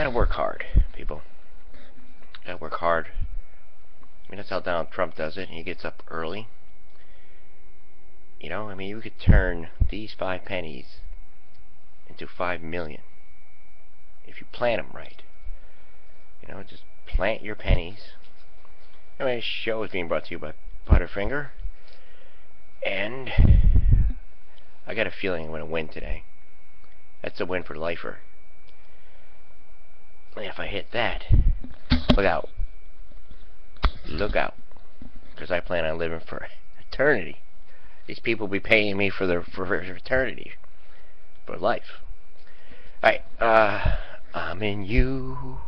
gotta work hard, people. Gotta work hard. I mean, that's how Donald Trump does it. He gets up early. You know, I mean, you could turn these five pennies into five million if you plant them right. You know, just plant your pennies. Anyway, this show is being brought to you by Butterfinger. And I got a feeling I'm going to win today. That's a win for lifer. And if I hit that, look out. Look out. Because I plan on living for eternity. These people be paying me for their for eternity. For life. Alright, uh, I'm in you.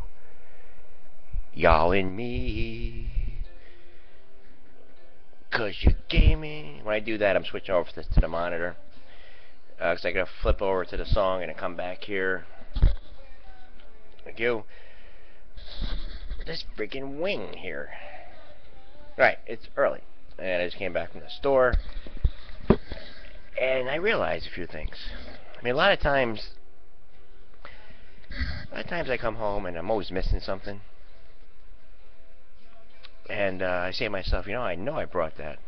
Y'all in me. Cause you gave me. When I do that, I'm switching over to, the monitor. Uh, cause I gotta flip over to the song and then come back here. You. This freaking wing here. Right, it's early. And I just came back from the store. And I realized a few things. I mean, a lot of times, a lot of times I come home and I'm always missing something. And uh, I say to myself, you know, I know I brought that.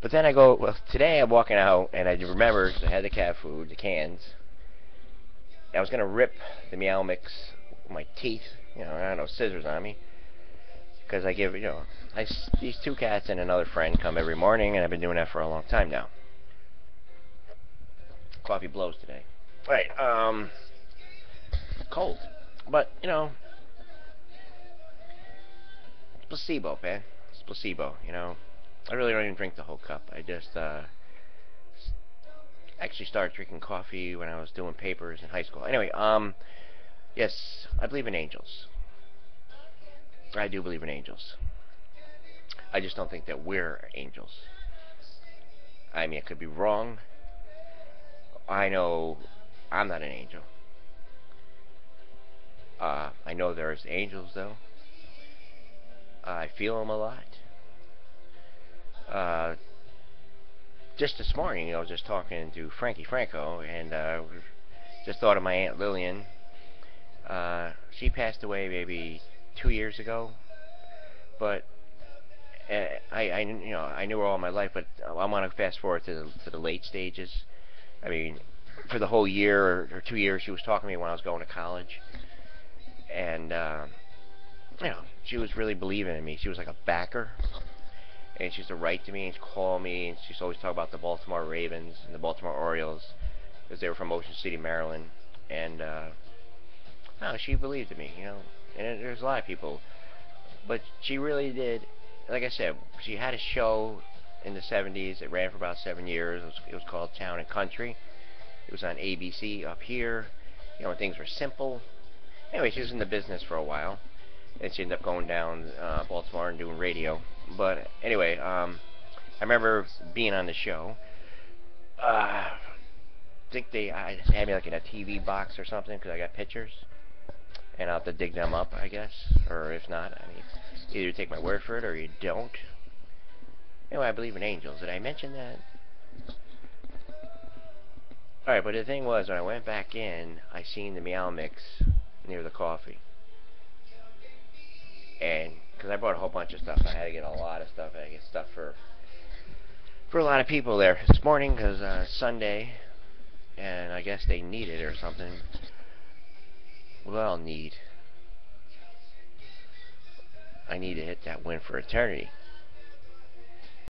But then I go, well, today I'm walking out and I remember I had the cat food, the cans. I was going to rip the Meow Mix with my teeth. You know, I don't know, scissors on me. Because I give, you know, I, these two cats and another friend come every morning and I've been doing that for a long time now. Coffee blows today. Right, um, cold. But, you know, placebo, man. It's placebo, you know. I really don't even drink the whole cup. I just uh, actually started drinking coffee when I was doing papers in high school. Anyway, um, yes, I believe in angels. I do believe in angels. I just don't think that we're angels. I mean, I could be wrong. I know I'm not an angel. Uh, I know there's angels, though. I feel them a lot. Uh, just this morning, I was just talking to Frankie Franco, and uh, just thought of my aunt Lillian. Uh, she passed away maybe two years ago, but uh, I, I, you know, I knew her all my life. But I want to fast forward to the, to the late stages. I mean, for the whole year or, or two years, she was talking to me when I was going to college, and. Uh, you know, she was really believing in me. She was like a backer. And she used to write to me and call me, and she used to always talk about the Baltimore Ravens and the Baltimore Orioles, because they were from Ocean City, Maryland. And, uh, no, she believed in me, you know. And there's a lot of people. But she really did, like I said, she had a show in the 70s. It ran for about seven years. It was, it was called Town and Country. It was on ABC up here. You know, things were simple. Anyway, she was in the business for a while and she ended up going down uh, Baltimore and doing radio. But anyway, um, I remember being on the show. Uh, I think they I had me like in a TV box or something because I got pictures, and I'll have to dig them up, I guess. Or if not, I mean, either take my word for it or you don't. Anyway, I believe in angels. Did I mention that? Alright, but the thing was, when I went back in, I seen the Meow Mix near the coffee and because I bought a whole bunch of stuff, I had to get a lot of stuff. I had to get stuff for for a lot of people there this morning because uh, Sunday, and I guess they need it or something. Well, need. I need to hit that win for eternity.